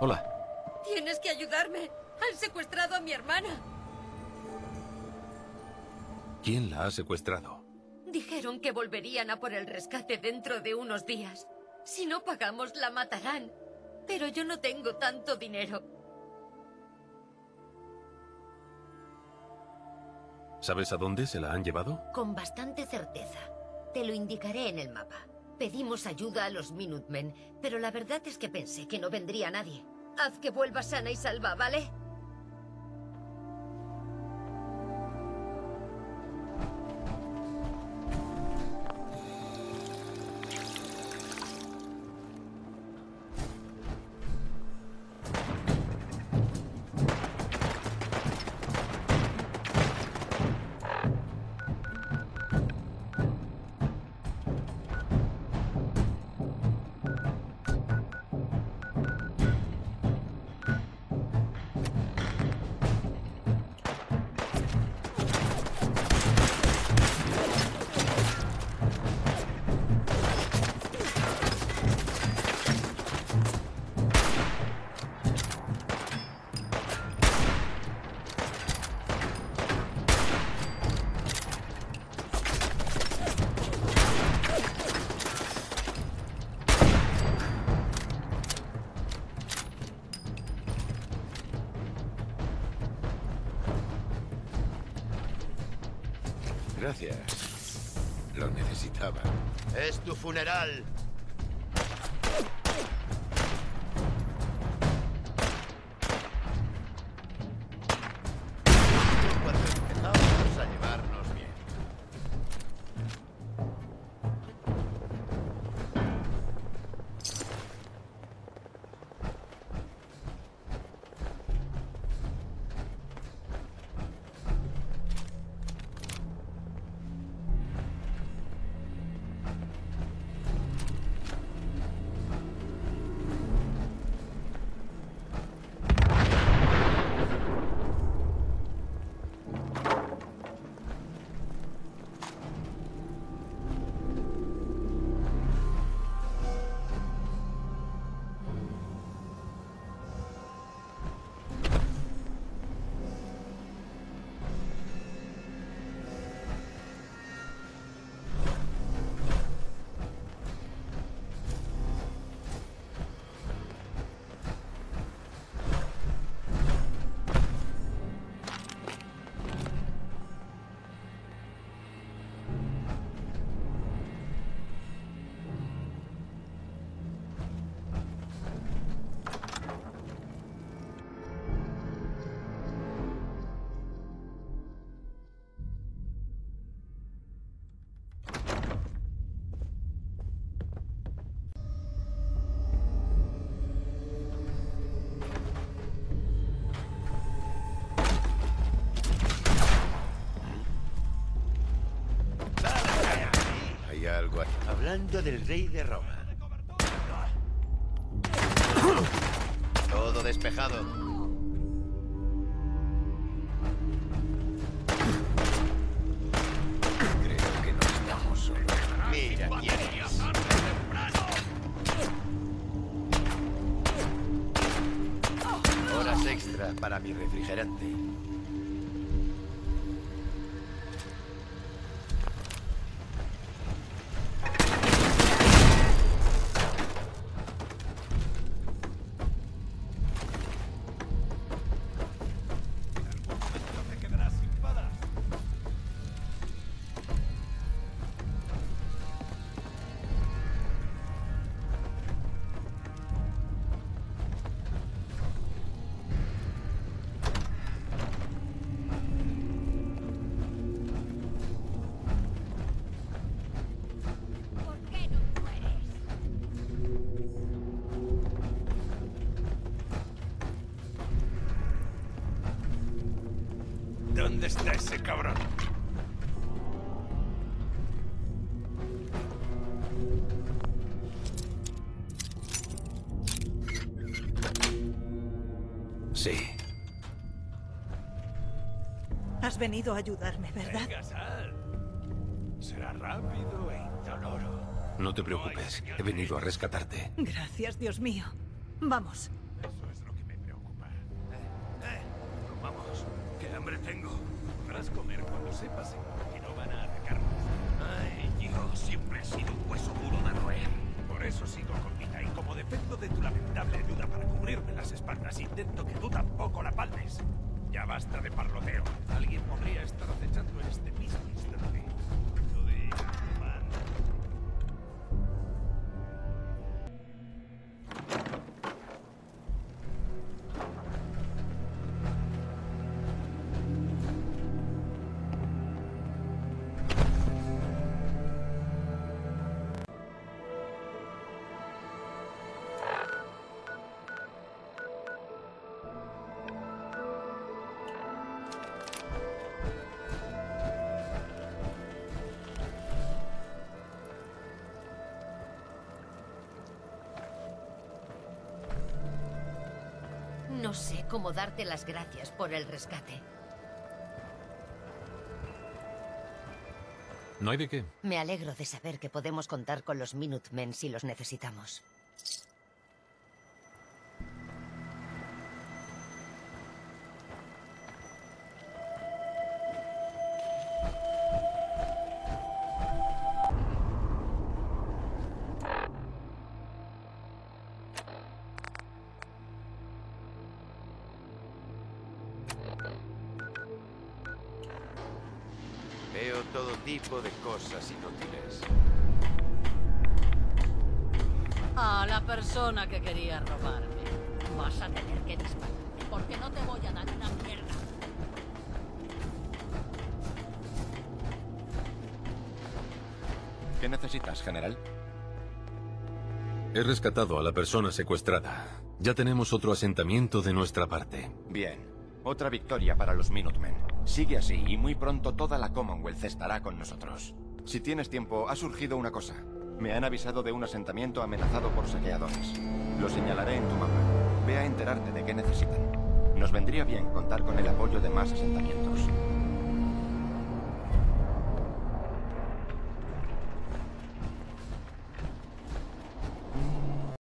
Hola. Tienes que ayudarme. Han secuestrado a mi hermana. ¿Quién la ha secuestrado? Dijeron que volverían a por el rescate dentro de unos días. Si no pagamos, la matarán. Pero yo no tengo tanto dinero. ¿Sabes a dónde se la han llevado? Con bastante certeza. Te lo indicaré en el mapa. Pedimos ayuda a los Minutemen, pero la verdad es que pensé que no vendría nadie. Haz que vuelva sana y salva, ¿vale? Gracias. Lo necesitaba. Es tu funeral. Hablando del rey de Roma. Todo despejado. Creo que no estamos solos. Mira quién es. Horas extra para mi refrigerante. ¿Dónde está ese cabrón? Sí. Has venido a ayudarme, ¿verdad? Venga, sal. Será rápido e indoloro. No te preocupes. He venido a rescatarte. Gracias, Dios mío. Vamos. Hambre tengo. Podrás comer cuando sepas que no van a atacarnos. Ay, yo siempre he sido un hueso duro de roer. Por eso sigo con vida y como dependo de tu lamentable ayuda para cubrirme las espaldas, intento que tú tampoco la palmes. Ya basta de parloteo. Alguien podría estar acechando en este mismo instante. No sé cómo darte las gracias por el rescate. No hay de qué. Me alegro de saber que podemos contar con los Minutemen si los necesitamos. Todo tipo de cosas inútiles. A la persona que quería robarme. Vas a tener que dispararme porque no te voy a dar una mierda. ¿Qué necesitas, general? He rescatado a la persona secuestrada. Ya tenemos otro asentamiento de nuestra parte. Bien. Otra victoria para los Minutemen. Sigue así y muy pronto toda la Commonwealth estará con nosotros. Si tienes tiempo, ha surgido una cosa. Me han avisado de un asentamiento amenazado por saqueadores. Lo señalaré en tu mapa. Ve a enterarte de qué necesitan. Nos vendría bien contar con el apoyo de más asentamientos.